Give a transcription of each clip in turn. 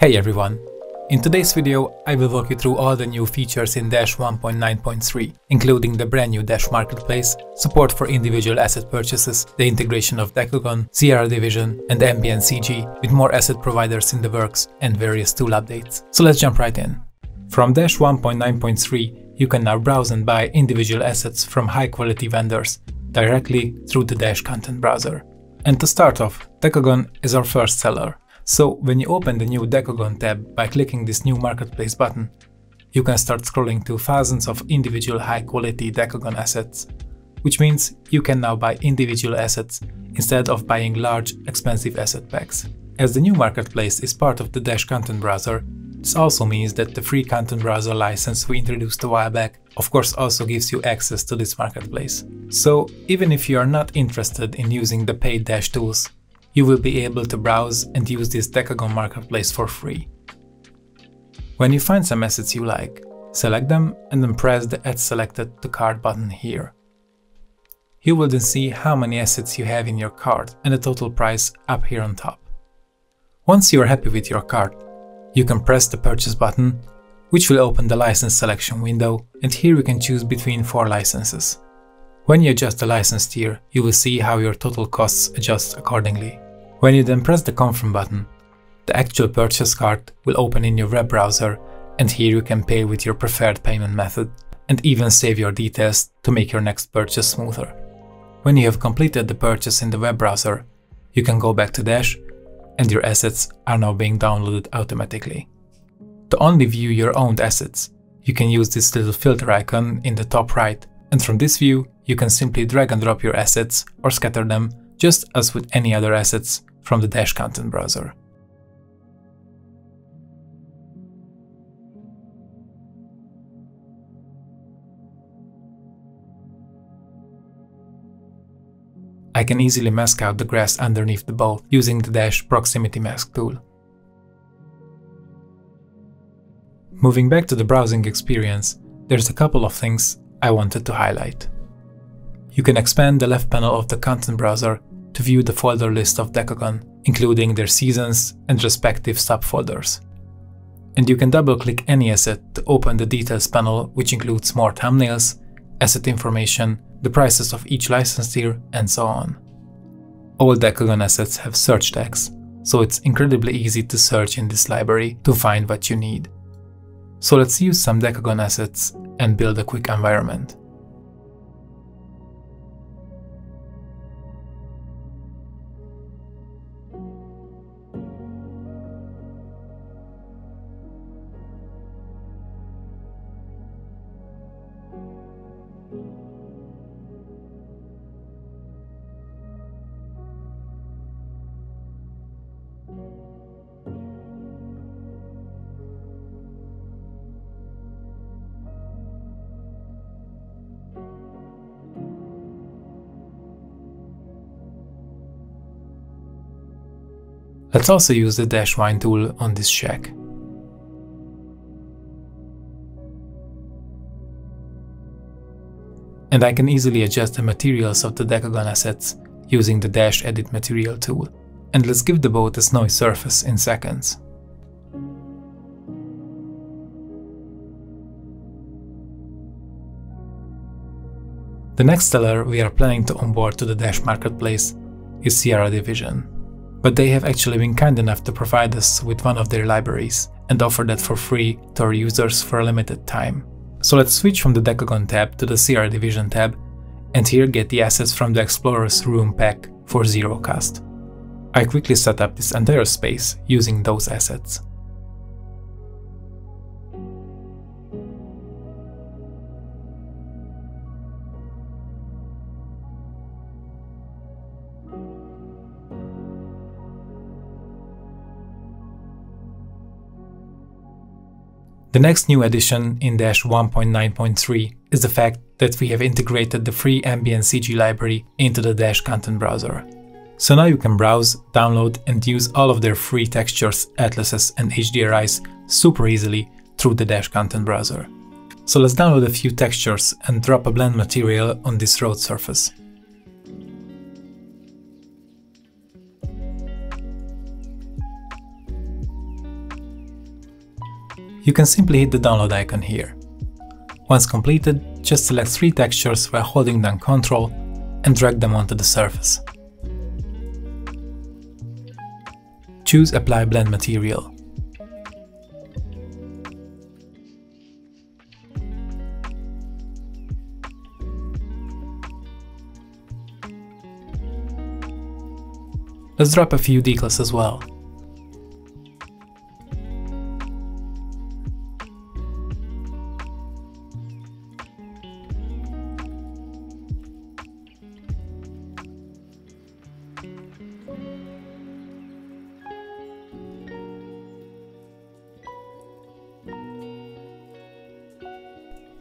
Hey everyone! In today's video, I will walk you through all the new features in Dash 1.9.3, including the brand new Dash Marketplace, support for individual asset purchases, the integration of Dekogon, Sierra Division, and Ambient CG, with more asset providers in the works, and various tool updates. So let's jump right in. From Dash 1.9.3, you can now browse and buy individual assets from high-quality vendors directly through the Dash content browser. And to start off, Dekogon is our first seller, so when you open the new Dekogon tab by clicking this new marketplace button, you can start scrolling to thousands of individual high quality Dekogon assets, which means you can now buy individual assets instead of buying large expensive asset packs. As the new marketplace is part of the Dash content browser, this also means that the free content browser license we introduced a while back of course also gives you access to this marketplace. So even if you are not interested in using the paid Dash tools, you will be able to browse and use this Dekogon marketplace for free. When you find some assets you like, select them and then press the Add Selected to Cart button here. You will then see how many assets you have in your cart and the total price up here on top. Once you are happy with your cart, you can press the Purchase button, which will open the license selection window, and here you can choose between four licenses. When you adjust the license tier, you will see how your total costs adjust accordingly. When you then press the confirm button, the actual purchase card will open in your web browser and here you can pay with your preferred payment method and even save your details to make your next purchase smoother. When you have completed the purchase in the web browser, you can go back to Dash and your assets are now being downloaded automatically. To only view your owned assets, you can use this little filter icon in the top right and from this view you can simply drag and drop your assets or scatter them just as with any other assets from the Dash content browser. I can easily mask out the grass underneath the bowl using the Dash Proximity Mask tool. Moving back to the browsing experience, there's a couple of things I wanted to highlight. You can expand the left panel of the content browser to view the folder list of Dekogon, including their seasons and respective subfolders. And you can double-click any asset to open the details panel which includes more thumbnails, asset information, the prices of each license tier, and so on. All Dekogon assets have search tags, so it's incredibly easy to search in this library to find what you need. So let's use some Dekogon assets and build a quick environment. Let's also use the dash vine tool on this shack. And I can easily adjust the materials of the Dekogon assets using the dash edit material tool. And let's give the boat a snowy surface in seconds. The next seller we are planning to onboard to the Dash marketplace is Sierra Division but they have actually been kind enough to provide us with one of their libraries and offer that for free to our users for a limited time. So let's switch from the Dekogon tab to the Sierra Division tab and here get the assets from the Explorer's Room pack for zero cost. I quickly set up this entire space using those assets. The next new addition in Dash 1.9.3 is the fact that we have integrated the free Ambient CG library into the Dash content browser. So now you can browse, download and use all of their free textures, atlases and HDRIs super easily through the Dash content browser. So let's download a few textures and drop a blend material on this road surface. You can simply hit the download icon here. Once completed, just select three textures while holding down Ctrl and drag them onto the surface. Choose Apply Blend Material. Let's drop a few decals as well.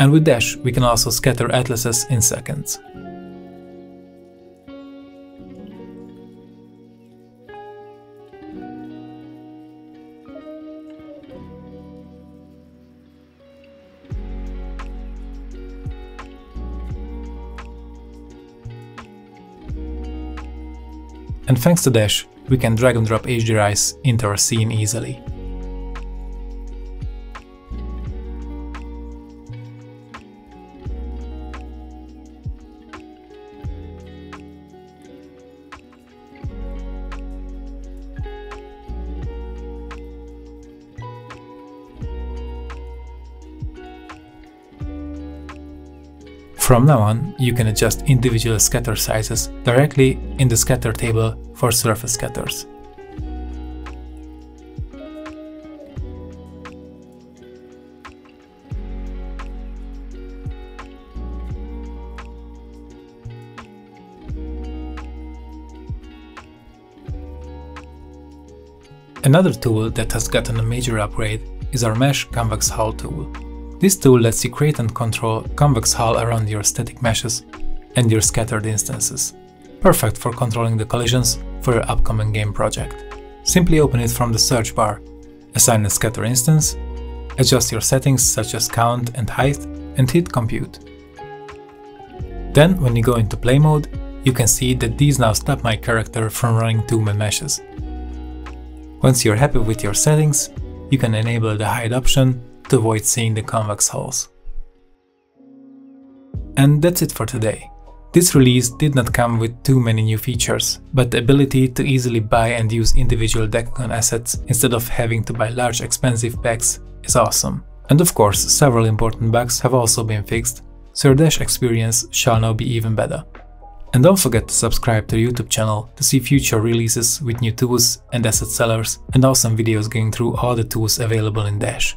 And with Dash, we can also scatter atlases in seconds. And thanks to Dash, we can drag and drop HDRIs into our scene easily. From now on, you can adjust individual scatter sizes directly in the scatter table for surface scatters. Another tool that has gotten a major upgrade is our Mesh Convex Hull tool. This tool lets you create and control convex hull around your static meshes and your scattered instances. Perfect for controlling the collisions for your upcoming game project. Simply open it from the search bar, assign a scatter instance, adjust your settings such as count and height, and hit compute. Then, when you go into play mode, you can see that these now stop my character from running too many meshes. Once you're happy with your settings, you can enable the hide option to avoid seeing the convex hulls. And that's it for today. This release did not come with too many new features, but the ability to easily buy and use individual Dekogon assets instead of having to buy large expensive packs is awesome. And of course, several important bugs have also been fixed, so your Dash experience shall now be even better. And don't forget to subscribe to the YouTube channel to see future releases with new tools and asset sellers and awesome videos going through all the tools available in Dash.